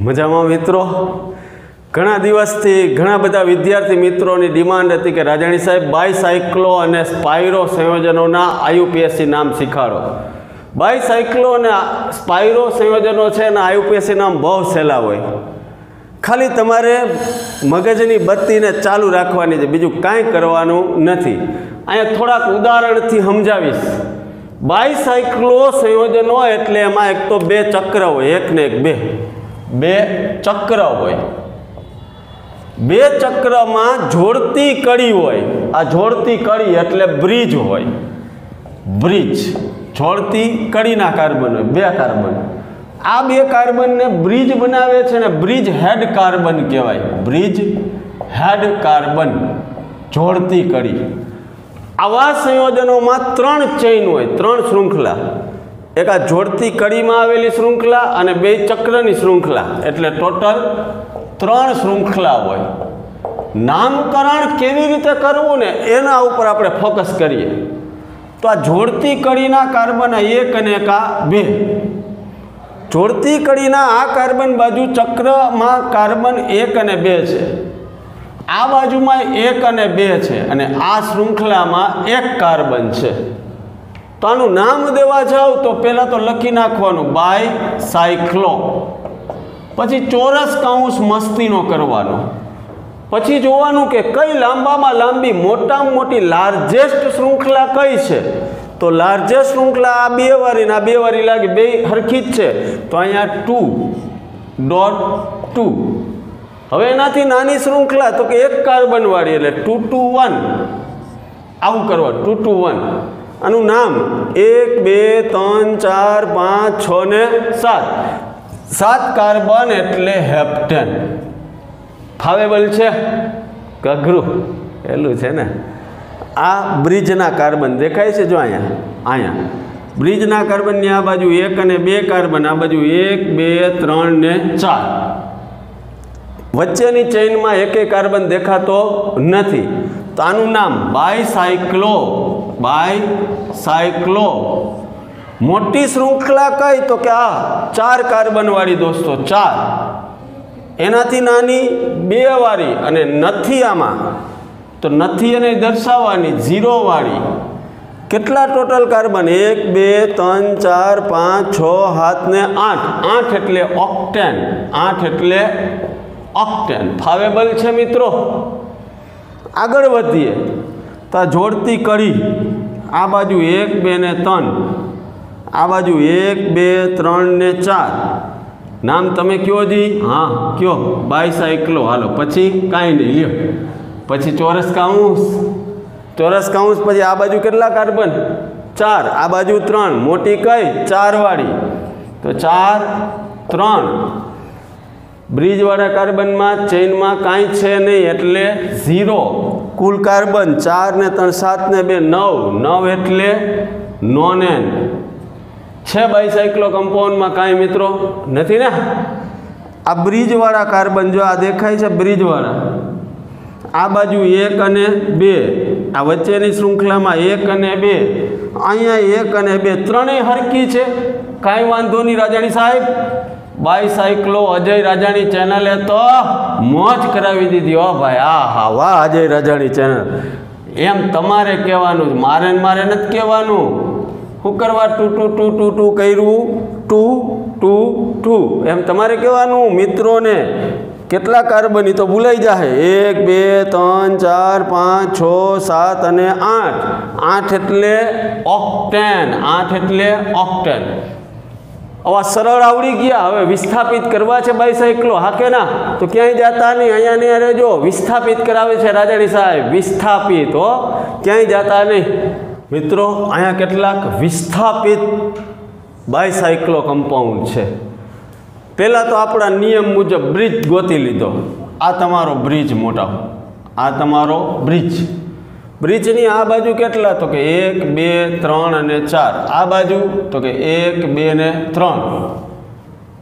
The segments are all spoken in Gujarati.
મજામાં મિત્રો? ઘણા દિવસથી ઘણા બધા વિદ્યાર્થી મિત્રોની ડિમાન્ડ હતી કે રાજાણી સાહેબ બાયસાયક્લો અને સ્પાયરો સંયોજનોના આયુપીએસસી નામ શીખાડો. બાયસાયક્લો અને સ્પાયરો સંયોજનો છે અને આયુપીએસસી નામ બહુ સહેલા હોય. ખાલી તમારે મગજની બત્તીને ચાલુ રાખવાની છે, બીજું કાંઈ કરવાનું નથી. અહીંયા થોડાક ઉદાહરણથી સમજાવીશ. બાયસાયક્લો સંયોજનો એટલે એમાં એક તો બે ચક્ર હોય એક ને એક બે. બે ચક્ર હોય. બે ચક્રમાં જોડતી કડી હોય. આ જોડતી કડી એટલે બ્રિજ હોય. બ્રિજ. જોડતી કડીના કાર્બન હોય. બે કાર્બન. આ બે કાર્બનને બ્રિજ બનાવે છે ને બ્રિજ હેડ કાર્બન કહેવાય. Bridge head carbon. જોડતી કડી. આવા સંયોજનોમાં ત્રણ ચેઇન હોય. ત્રણ શૃંખલા. એક આ જોડતી કડીમાં આવેલી શૃંખલા અને બે ચક્રની શૃંખલા. એટલે ટોટલ ત્રણ શૃંખલા હોય. નામકરણ કેવી રીતે કરવું ને એના ઉપર આપણે ફોકસ કરીએ. તો આ જોડતી કડીના કાર્બન એક અને એક આ બે. જોડતી કડીના આ કાર્બન બાજુ ચક્રમાં કાર્બન એક અને બે છે. આ બાજુમાં એક અને બે છે અને આ શૃંખલામાં એક કાર્બન છે. તો આનું નામ દેવા જાવ તો પહેલાં તો લખી નાખવાનું બાય સાયક્લો પછી ચોરસ કાઉન્સ મસ્તીનો કરવાનો. પછી જોવાનું કે કઈ લાંબામાં લાંબી, મોટામાં મોટી લાર્જેસ્ટ શૃંખલા કઈ છે? તો લાર્જેસ્ટ શૃંખલા આ બે વારી ને આ બે વારી લાગે બે હરખી જ છે. તો અહીંયા ટુ ડોટ ટુ હવે એનાથી નાની શૃંખલા, તો કે એક કાર્બનવાળી એટલે ટુ ટુ વન આવું કરવા ટુ ટુ વન આનું નામ એક, બે, ત્રણ, ચાર, પાંચ, છ ને સાત. સાત કાર્બન એટલે હેપ્ટેન. ફાવેબલ છે? કે પહેલું છે ને. આ બ્રિજના કાર્બન દેખાય છે જો અહીંયા? અહીંયા. બ્રિજના કાર્બનની આ બાજુ એક અને બે કાર્બન, આ બાજુ એક, બે, ત્રણ ને ચાર. વચ્ચેની ચેઇનમાં એકે કાર્બન દેખાતો નથી. તો આનું નામ બાયસાયક્લો બાયસાયક્લો મોટી શૃંખલા કઈ? તો કે આ ચાર કાર્બનવાળી દોસ્તો, ચાર. એનાથી નાની બે વાળી અને નથી આમાં. તો નથી એને દર્શાવવાની, ઝીરો વાળી. કેટલા ટોટલ કાર્બન? એક, બે, ત્રણ, ચાર, પાંચ, છ, સાત ને આઠ. આઠ એટલે ઓક્ટેન. આઠ એટલે ઓક્ટેન. ફાવેબલ છે મિત્રો? આગળ વધીએ. તો જોડતી કરી. આ બાજુ એક, બે ને ત્રણ. આ બાજુ એક, બે, ત્રણ ને ચાર. નામ તમે કયો જી? હા, કયો. બાયસાયક્લો. હાલો, પછી કાંઈ નહીં, લ્યો. પછી ચોરસ કાઉન્સ. ચોરસ કાઉન્સ પછી આ બાજુ કેટલા કાર્બન? ચાર. આ બાજુ ત્રણ. મોટી કઈ? ચારવાળી. તો ચાર, ત્રણ. બ્રિજવાળા કાર્બનમાં, ચેઇનમાં કાંઈ છે નહીં, એટલે ઝીરો. કુલ કાર્બન ચાર ને ત્રણ સાત ને બે, નવ. નવ એટલે નોન એન. છે બાયસાયક્લો કમ્પાઉન્ડમાં કાંઈ મિત્રો? નથી ને? આ બ્રિજવાળા કાર્બન જો આ દેખાય છે બ્રિજવાળા આ બાજુ એક અને બે. આ વચ્ચેની શૃંખલામાં એક અને બે. અહીંયા એક અને બે. ત્રણેય હરકી છે. કાંઈ વાંધો નહીં રાજાણી સાહેબ. બાયસાયક્લો અજય રાજાની ચેનલે તો મોજ કરાવી દીધી, હો ભાઈ આ હા વાહ, અજય રાજાણી ચેનલ. એમ તમારે કહેવાનું મારે મારે નથી કહેવાનું. શું કરવા two two two two two કર્યું? Two two two. એમ તમારે કહેવાનું, મિત્રોને, કેટલા કાર્બન તો ભૂલાઈ જાય એક, બે, ત્રણ, ચાર, પાંચ, છ, સાત અને આઠ. આઠ એટલે ઓક્ટેન, આઠ એટલે ઓક્ટેન. આવા સરળ આવડી ગયા, હવે વિસ્થાપિત કરવા છે બાયસાયકલો હા કે ના? તો ક્યાંય જતા નહીં, અહીંયા નહીં રહેજો. વિસ્થાપિત કરાવે છે રાજાણી સાહેબ, વિસ્થાપિત, હો. ક્યાંય જતા નહીં. મિત્રો, અહીંયા કેટલાક વિસ્થાપિત બાયસાયક્લો કમ્પાઉન્ડ છે. પહેલાં તો આપણા નિયમ મુજબ બ્રિજ ગોતી લીધો. આ તમારો બ્રિજ મોટા. આ તમારો બ્રિજ બ્રિજની આ બાજુ કેટલા? તો કે એક, બે, ત્રણ અને ચાર. આ બાજુ, તો કે એક, બે ને ત્રણ.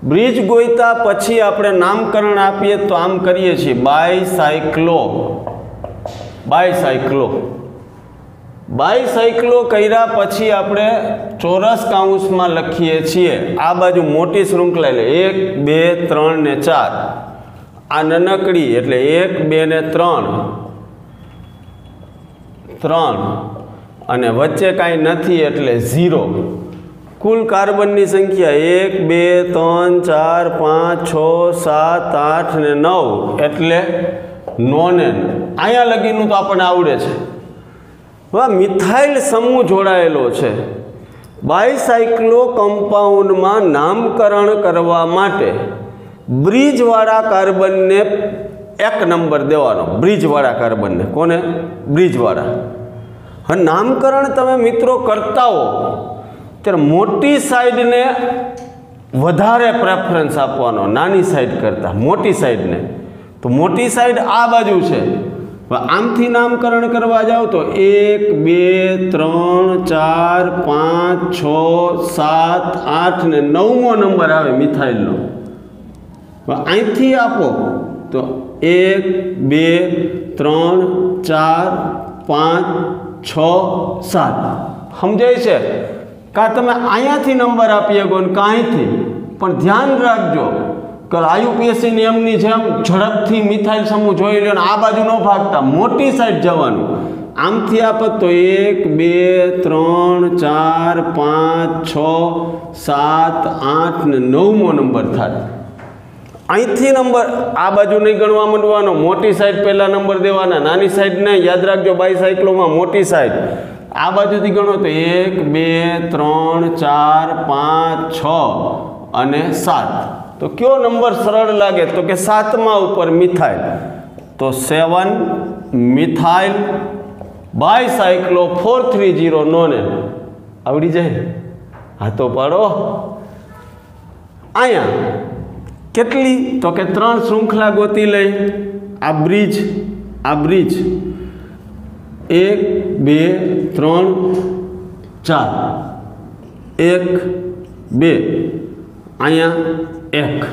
બ્રિજ ગોઈતા પછી આપણે નામકરણ આપીએ તો આમ કરીએ છીએ. બાયસાયક્લો. બાયસાયક્લો. બાયસાયક્લો કર્યા પછી આપણે ચોરસ કાઉન્સમાં લખીએ છીએ. આ બાજુ મોટી શૃંખલા એટલે એક, બે, ત્રણ ને ચાર. આ નાનકડી એટલે એક, બે ને ત્રણ. ત્રણ અને વચ્ચે કાંઈ નથી એટલે ઝીરો. કુલ કાર્બનની સંખ્યા એક, બે, ત્રણ, ચાર, પાંચ, છ, સાત, આઠ ને નવ. એટલે નોનેન અહીંયા લગીનું તો આપણને આવડે છે. હવે મિથાઇલ સમૂહ જોડાયેલો છે. બાયસાયક્લો કમ્પાઉન્ડમાં નામકરણ કરવા માટે બ્રિજવાળા કાર્બનને એક નંબર દેવાનો. બ્રિજવાળા કાર્બનને કોને? બ્રિજવાળા. હવે નામકરણ તમે મિત્રો કરતા હો, ત્યારે મોટી સાઈડને વધારે પ્રેફરન્સ આપવાનો, નાની સાઈડ કરતાં, મોટી સાઈડને. તો મોટી સાઈડ આ બાજુ છે. આમથી નામકરણ કરવા જાઓ તો એક, બે, ત્રણ, ચાર, પાંચ, છ, સાત, આઠ ને નવમો નંબર આવે મિથાઇલનો. અહીંથી આપો. તો એક, બે, ત્રણ, ચાર, પાંચ, છ, સાત. સમજાય છે? કાં તમે અહીંયાથી નંબર આપી શકો ને કાંઈથી. પણ ધ્યાન રાખજો કે આયુપીએસસી નિયમની જેમ ઝડપથી મિથાઇલ સમૂહ જોઈ લો આ બાજુ ન ભાગતા, મોટી સાઈડ જવાનું. આમથી આપત તો એક, બે, ત્રણ, ચાર, પાંચ, છ, સાત, આઠ ને નવમો નંબર થાય. અહીંથી નંબર આ બાજુ નહીં ગણવા માંડવાનો. મોટી સાઈડ પહેલાં નંબર દેવાના. નાની સાઈડ નહીં. યાદ રાખજો, બાયસાયકલોમાં મોટી સાઈડ. આ બાજુથી ગણો તો એક, બે, ત્રણ, ચાર, પાંચ, છ અને સાત. તો કયો નંબર સરળ લાગે? તો કે સાતમા ઉપર મિથાઇલ. તો seven, methyl, bicyclo, four, three zero nonane આવડી જાય? હા તો પાડો. અહીંયા. કેટલી? તો કે ત્રણ શૃંખલા ગોતી લઈ. આ બ્રિજ આ બ્રિજ. એક, બે, ત્રણ, ચાર. એક, બે. અહીંયા એક.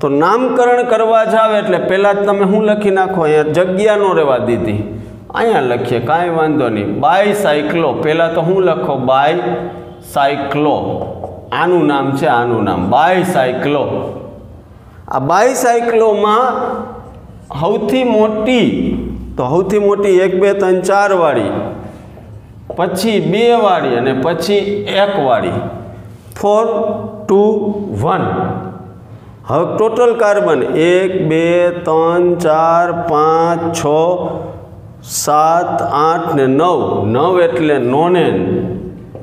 તો નામકરણ કરવા જાવ એટલે પહેલાં જ તમે શું લખી નાખો? અહીંયા જગ્યા ન રહેવા દીધી. અહીંયા લખીએ, કાંઈ વાંધો નહીં. બાય સાયક્લો પહેલાં તો હું લખો? બાય સાયક્લો આનું નામ છે, આનું નામ. બાય સાયક્લો આ બાય સાયક્લોમાં સૌથી મોટી, તો સૌથી મોટી એક, બે, ત્રણ, ચાર વાળી, પછી બે વાળી અને પછી એક વાળી. ફોર ટુ વન હવે ટોટલ કાર્બન એક, બે, ત્રણ, ચાર, પાંચ, છ, સાત, આઠ ને નવ. નવ એટલે નોનેન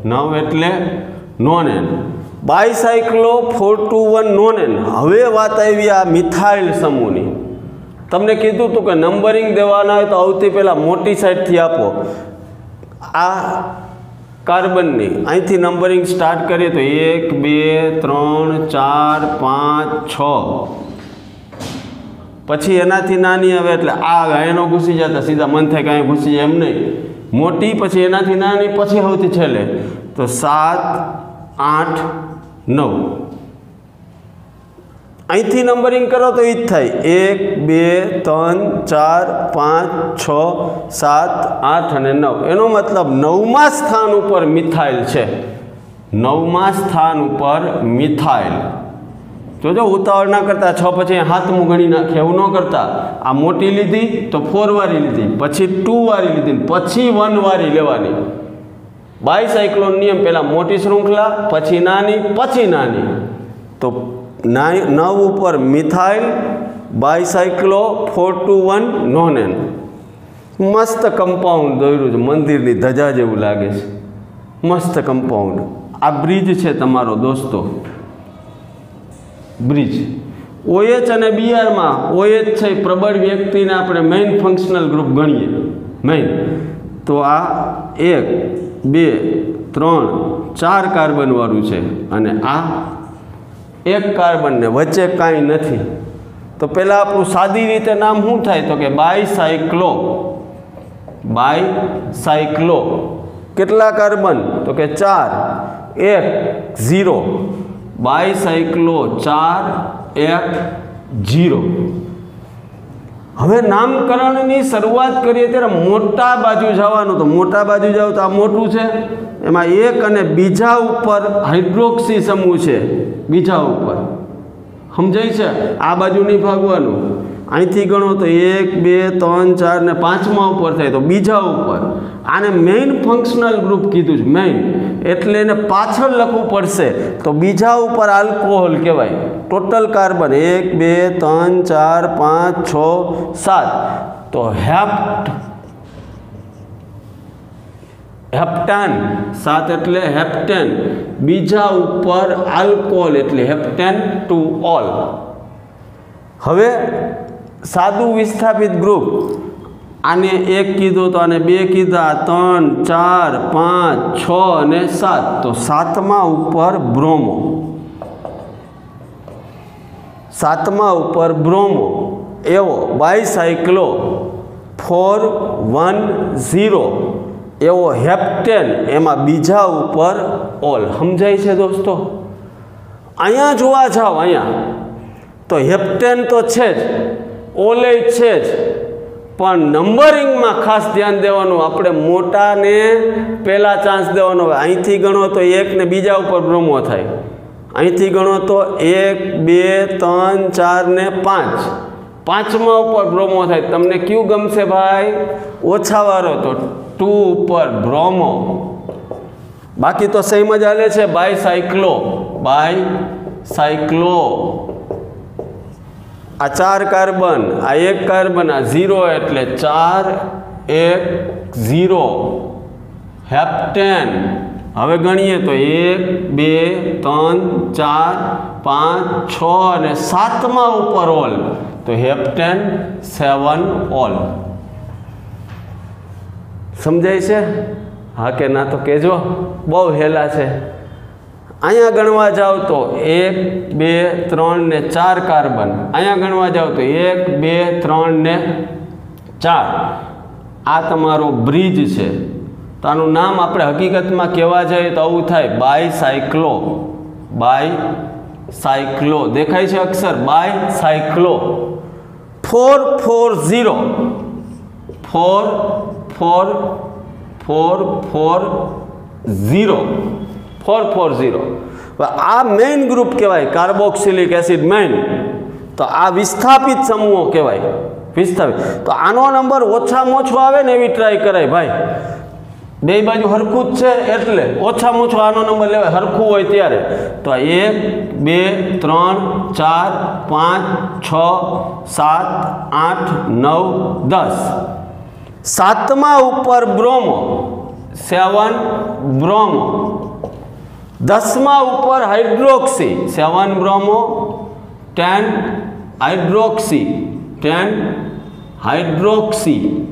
નવ એટલે nonane bicyclo four two one nonane હવે વાત આવી આ મિથાઇલ સમૂહની. તમને કીધું હતું કે નંબરિંગ દેવાના હોય તો આવતી પહેલાં મોટી સાઈડથી આપો. આ કાર્બનની, અહીંથી નંબરિંગ સ્ટાર્ટ કરીએ તો એક, બે, ત્રણ, ચાર, પાંચ, છ. પછી એનાથી નાની આવે એટલે આ એનો ઘૂસી જતા સીધા મન થાય કાંઈ ઘૂસી જાય એમ નહીં. મોટી, પછી એનાથી નાની, પછી સૌથી છેલ્લે. તો સાત આઠ, નવ. અહીંથી નંબરિંગ કરો તો એ જ થાય. એક, બે, ત્રણ, ચાર, પાંચ, છ, સાત, આઠ અને નવ. એનો મતલબ નવમા સ્થાન ઉપર મિથાઇલ છે. નવમા સ્થાન ઉપર મિથાઇલ. જોજો ઉતાવળ ના કરતા છ પછી હાથમું ગણી નાખે, એવું ન કરતા. આ મોટી લીધી તો ફોર વાળી લીધી, પછી ટુ વાળી લીધી પછી વન વાળી લેવાની. બાયસાયક્લોન નિયમ પહેલાં મોટી શૃંખલા, પછી નાની પછી નાની. તો નવ ઉપર methyl, bicyclo four two one nonane મસ્ત કમ્પાઉન્ડ દોર્યું છે, મંદિરની ધજા જેવું લાગે છે. મસ્ત કમ્પાઉન્ડ આ બ્રિજ છે તમારો દોસ્તો. બ્રિજ ઓએચ અને બીઆરમાં ઓએચ છે પ્રબળ વ્યક્તિને આપણે મેઇન ફંક્શનલ ગ્રુપ ગણીએ. મેઇન તો આ એક. બે, ત્રણ, ચાર કાર્બનવાળું છે અને આ એક કાર્બનને વચ્ચે કાંઈ નથી. તો પહેલાં આપણું સાદી રીતે નામ શું થાય? તો કે બાય સાયક્લો બાય સાયક્લો કેટલા કાર્બન? તો કે ચાર. એક, ઝીરો. બાય સાયક્લો ચાર, એક જીરો હવે નામકરણની શરૂઆત કરીએ ત્યારે મોટા બાજુ જવાનું. તો મોટા બાજુ જાવ તો આ મોટું છે. એમાં એક અને બીજા ઉપર હાઇડ્રોક્સી સમૂહ છે. બીજા ઉપર. સમજાય છે? આ બાજુ નહીં ભાગવાનું. અહીંથી ગણો તો એક, બે, ત્રણ, ચાર ને પાંચમા ઉપર થાય. તો બીજા ઉપર. આને મેઇન ફંક્શનલ ગ્રુપ કીધું છે મેઇન એટલે એને પાછળ લખવું પડશે. તો બીજા ઉપર આલ્કોહોલ કહેવાય. ટોટલ કાર્બન એક, બે, ત્રણ, ચાર, પાંચ, છ, સાત. તો હેપ્ટ હેપ્ટાન સાત એટલે હેપ્ટેન બીજા ઉપર આલ્કોહોલ એટલે હેપ્ટેન ટુ ઓલ હવે સાદું વિસ્થાપિત ગ્રુપ. આને એક કીધું તો આને બે કીધા, ત્રણ, ચાર, પાંચ, છ અને સાત. તો સાતમા ઉપર બ્રોમો સાતમા ઉપર બ્રોમો એવો બાયસાયક્લો ફોર વન ઝીરો એવો હેપ્ટેન એમાં બીજા ઉપર ઓલ સમજાય છે દોસ્તો? અહીંયા જોવા જાઓ, અહીંયા. તો હેપ્ટેન તો છે જ. ઓલે છે જ. પણ નંબરિંગમાં ખાસ ધ્યાન દેવાનું, આપણે મોટાને પહેલાં ચાન્સ દેવાનો હોય. અહીંથી ગણો તો એક ને બીજા ઉપર ભ્રમો થાય. અહીંથી ગણો તો એક, બે, ત્રણ, ચાર ને પાંચ. પાંચમા ઉપર બ્રોમો થાય. તમને કયું ગમશે ભાઈ? ઓછા વાળો તો ટુ ઉપર બ્રોમો બાકી તો સેમ જ હાલે છે. બાય સાયક્લો બાય સાયક્લો આ ચાર કાર્બન, આ એક કાર્બન, આ ઝીરો એટલે ચાર એક ઝીરો. હેપ્ટેન. હવે ગણીએ તો એક, બે, ત્રણ, ચાર, પાંચ, છ અને સાતમાં ઉપર ઓલ. તો હેપ્ટેન સેવન ઓલ. સમજાય છે? હા કે ના તો કહેજો બહુ હેલા છે. અહીંયા ગણવા જાઓ તો એક, બે, ત્રણ ને ચાર કાર્બન. અહીંયા ગણવા જાઓ તો એક, બે, ત્રણ ને ચાર. આ તમારો બ્રિજ છે. તો આનું નામ આપણે હકીકતમાં કહેવા જઈએ તો આવું થાય. બાય સાયક્લો બાય સાયક્લો દેખાય છે અક્ષર? Bicyclo four four, zero. Four four four four, zero. Four four zero આ મેઇન ગ્રુપ કહેવાય કાર્બોક્સિલિક એસિડ મેઇન તો આ વિસ્થાપિત સમૂહો કહેવાય, વિસ્થાપિત. તો આનો નંબર ઓછામાં ઓછો આવે ને એવી ટ્રાય કરાય, ભાઈ. બે બાજુ હરખું જ છે એટલે ઓછામાં ઓછો આનો નંબર લેવાય, હરખું હોય ત્યારે. તો એક, બે, ત્રણ, ચાર, પાંચ, છ, સાત, આઠ, નવ, દસ. સાતમા ઉપર બ્રોમો, સેવન બ્રોમો. દસમા ઉપર hydroxy. Seven bromo, ten hydroxy. Ten hydroxy.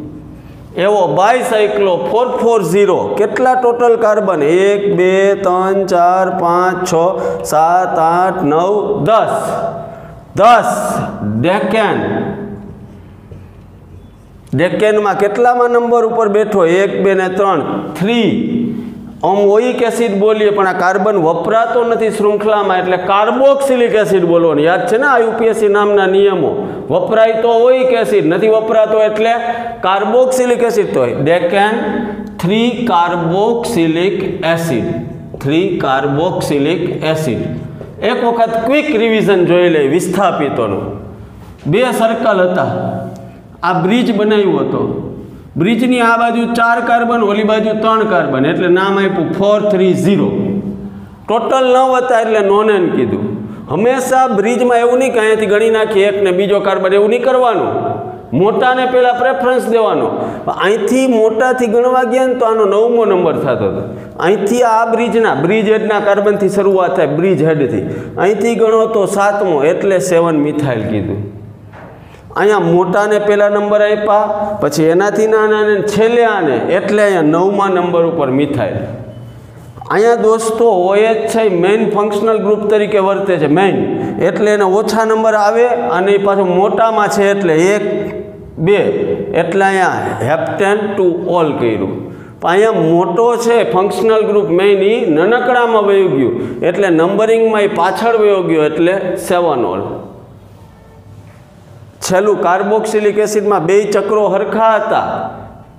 એવો બાયસાયક્લો ફોર ફોર ઝીરો કેટલા ટોટલ કાર્બન? એક, બે, ત્રણ, ચાર, પાંચ, છ, સાત, આઠ, નવ, દસ. દસ ડેકેન. ડેકેનમાં કેટલામાં નંબર ઉપર બેઠો? એક, બે ને ત્રણ. થ્રી. આમ ઓઇક એસિડ બોલીએ, પણ આ કાર્બન વપરાતો નથી શૃંખલામાં, એટલે કાર્બોક્સિલિક એસિડ બોલવાનું. યાદ છે ને આ યુપીએસસી નામના નિયમો? વપરાય તો ઓઇક એસિડ, નથી વપરાતો એટલે કાર્બોક્સિલિક એસિડ તો decane three carboxylic acid three carboxylic acid એક વખત ક્વિક રિવિઝન જોઈ લે, વિસ્થાપિતોનું. બે સર્કલ હતા. આ બ્રિજ બનાવ્યો હતો. બ્રિજની આ બાજુ ચાર કાર્બન, ઓલી બાજુ ત્રણ કાર્બન, એટલે નામ આપ્યું ફોર થ્રી ઝીરો ટોટલ નવ હતા એટલે નોન એન કીધું. હંમેશા બ્રિજમાં એવું નહીં કે અહીંયાથી ગણી નાખીએ એક ને બીજો કાર્બન એવું નહીં કરવાનું. મોટાને પહેલાં પ્રેફરન્સ દેવાનો. અહીંથી મોટાથી ગણવા ગયા ને તો આનો નવમો નંબર થતો હતો. અહીંથી આ બ્રિજના, બ્રિજ હેડના કાર્બનથી શરૂઆત થાય, બ્રિજ હેડથી. અહીંથી ગણો તો સાતમો, એટલે સેવન મિથાઇલ કીધું. અહીંયા મોટાને પહેલા નંબર આપ્યા, પછી એનાથી નાનાને છેલ્લે આને, એટલે અહીંયા નવમા નંબર ઉપર મિથાઈલ અહીંયા દોસ્તો હોય જ છે મેઇન ફંક્શનલ ગ્રુપ તરીકે વર્તે છે મેઇન એટલે એને ઓછા નંબર આવે અને એ પાછું મોટામાં છે એટલે એક, બે. એટલે અહીંયા હેપ્ટેન ટુ ઓલ કર્યું. અહીંયા મોટો છે ફંક્શનલ ગ્રુપ મેઇન એ નનકડામાં વયું ગયું. એટલે નંબરિંગમાં એ પાછળ વયો ગયો, એટલે સેવન ઓલ છેલ્લું કાર્બોક્સિલિક એસિડમાં બે ચક્રો હરખા હતા.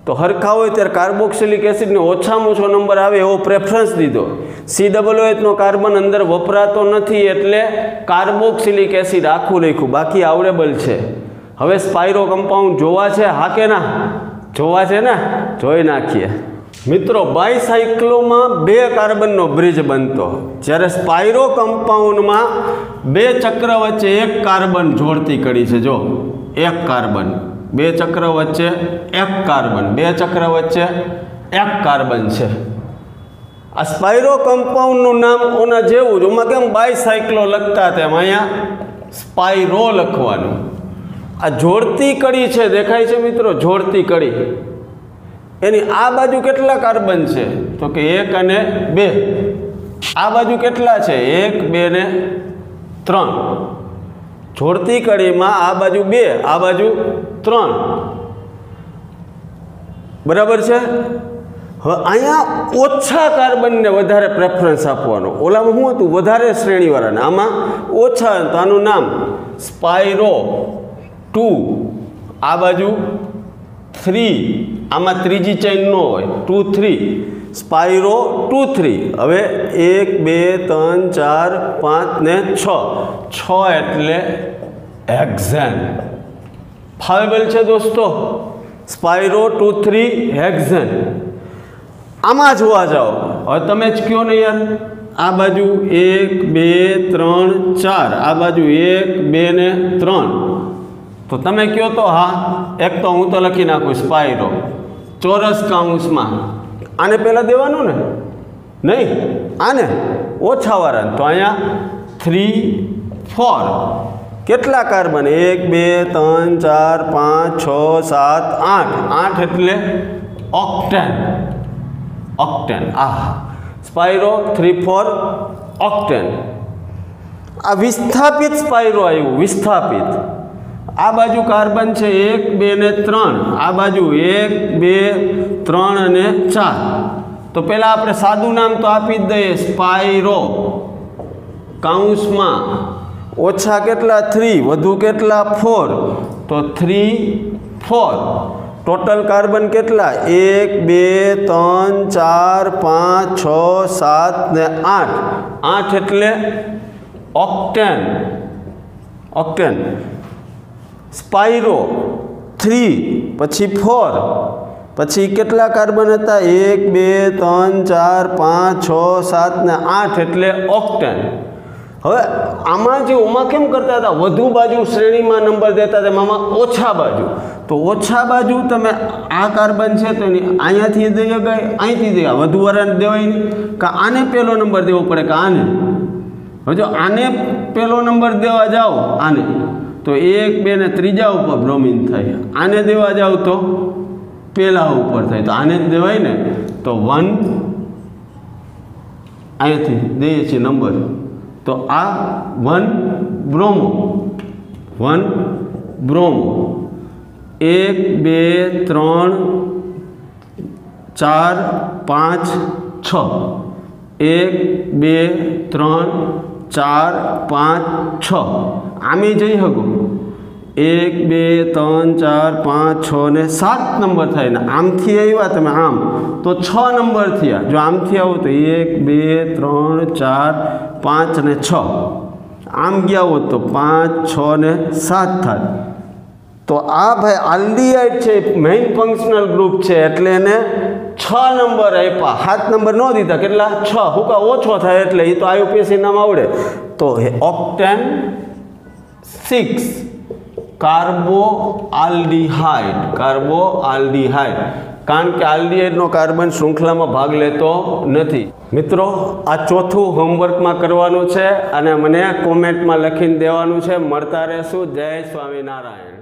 તો હરખા હોય ત્યારે કાર્બોક્સિલિક એસિડને ઓછામાં ઓછો નંબર આવે એવો પ્રેફરન્સ દીધો. સી ડબલ ઓએચનો કાર્બન અંદર વપરાતો નથી એટલે કાર્બોક્સિલિક એસિડ આખું લખ્યું બાકી આવડેબલ છે. હવે સ્પાયરો કમ્પાઉન્ડ જોવા છે? હા કે ના? જોવા છે ને? જોઈ નાખીએ. મિત્રો બાયસાયક્લોમાં બે કાર્બનનો બ્રિજ બનતો. જ્યારે સ્પાયરો કમ્પાઉન્ડમાં બે ચક્ર વચ્ચે એક કાર્બન જોડતી કડી છે. જો, એક કાર્બન. બે ચક્ર વચ્ચે એક કાર્બન. બે ચક્ર વચ્ચે એક કાર્બન છે. આ સ્પાયરો કમ્પાઉન્ડનું નામ ઓના જેવું જ. ઓમાં કેમ બાયસાયક્લો લખતા તેમ અહીંયા સ્પાયરો લખવાનું. આ જોડતી કડી છે. દેખાય છે મિત્રો? જોડતી કડી. એની આ બાજુ કેટલા કાર્બન છે? તો કે એક અને બે. આ બાજુ કેટલા છે? એક, બે ને ત્રણ. જોડતી કડીમાં આ બાજુ બે, આ બાજુ ત્રણ. બરાબર છે? હવે અહીંયા ઓછા કાર્બનને વધારે પ્રેફરન્સ આપવાનો. ઓલામાં શું હતું? વધારે શ્રેણીવાળાને. આમાં ઓછા આનું નામ સ્પાયરો ટુ. આ બાજુ થ્રી. આમાં ત્રીજી ચેઇન ન હોય two three spiro two three હવે એક, બે, ત્રણ, ચાર, પાંચ ને છ. છ એટલે હેક્ઝેન ફાવેબલ છે દોસ્તો? સ્પાયરો ટુ થ્રી હેક્ઝેન આમાં જોવા જાઓ. હવે તમે જ કહો ને યાર. આ બાજુ એક, બે, ત્રણ, ચાર. આ બાજુ એક, બે ને ત્રણ. તો તમે કહો તો હા, એક તો હું તો લખી નાખું સ્પાયરો ચોરસ કાઉન્સમાં. આને પહેલાં દેવાનું ને? નહીં? આને? ઓછાવાળા તો અહીંયા થ્રી ફોર કેટલા કાર્બન એક, બે, ત્રણ, ચાર, પાંચ, છ, સાત, આઠ. આઠ એટલે ઓક્ટેન ઓક્ટેન આહ. સ્પાયરો થ્રી ફોર ઓક્ટેન આ વિસ્થાપિત સ્પાયરો આવ્યું, વિસ્થાપિત. આ બાજુ કાર્બન છે એક, બે ને ત્રણ. આ બાજુ એક, બે, ત્રણ અને ચાર. તો પહેલાં આપણે સાદું નામ તો આપી જ દઈએ, સ્પાયરો. કાઉન્સમાં ઓછા કેટલા? થ્રી. વધુ કેટલા? ફોર. તો થ્રી, ફોર. ટોટલ કાર્બન કેટલા? એક, બે, ત્રણ, ચાર, પાંચ, છ, સાત ને આઠ. આઠ એટલે ઓક્ટેન. ઓક્ટેન. સ્પાયરો, થ્રી, પછી ફોર, પછી કેટલા કાર્બન હતા? એક, બે, ત્રણ, ચાર, પાંચ, છ, સાત ને આઠ એટલે ઓક્ટેન. હવે આમાં જે ઓમાં કેમ કરતા હતા? વધુ બાજુ શ્રેણીમાં નંબર દેતા હતા, એમાં ઓછા બાજુ. તો ઓછા બાજુ તમે આ કાર્બન છે તો એની અહીંયાથી દઈ ગઈ અહીંથી દઈ વધુ વાળાને દેવાય નહીં. કે આને પહેલો નંબર દેવો પડે? કે આને? હવે જો આને પહેલો નંબર દેવા જાઓ, આને. તો એક, બે ને ત્રીજા ઉપર બ્રોમિન થાય. આને દેવા જાઓ તો પહેલા ઉપર થાય. તો આને જ દેવાય ને? તો વન અહીંયાથી દઈએ છીએ નંબર તો આ વન બ્રોમો. One bromo. એક, બે, ત્રણ, ચાર, પાંચ, છ. એક, બે, ત્રણ, ચાર, પાંચ, છ. આમે જઈ શકો એક, બે, ત્રણ, ચાર, પાંચ, છ ને સાત નંબર થાય ને આમથી આવ્યા તમે આમ. તો છ નંબર થયા. જો આમથી આવો તો એક, બે, ત્રણ, ચાર, પાંચ ને છ. આમ ગયા હોત તો પાંચ, છ ને સાત થાય. તો આ ભાઈ આલ્ડીઆઈટ છે મેઇન ફંક્શનલ ગ્રુપ છે, એટલે એને છ નંબર આપ્યા. સાત નંબર ન દીધા. કેટલા? છ. હુકા ઓછો થાય એટલે એ તો આયુપીએસસી નામ આવડે. તો octane six carbaldehyde carbaldehyde કારણ કે આલ્ડીહાઇડનો કાર્બન શૃંખલામાં ભાગ લેતો નથી. મિત્રો, આ ચોથું હોમવર્કમાં કરવાનું છે અને મને કોમેન્ટમાં લખીને દેવાનું છે. મળતા રહેશું. જય સ્વામિનારાયણ.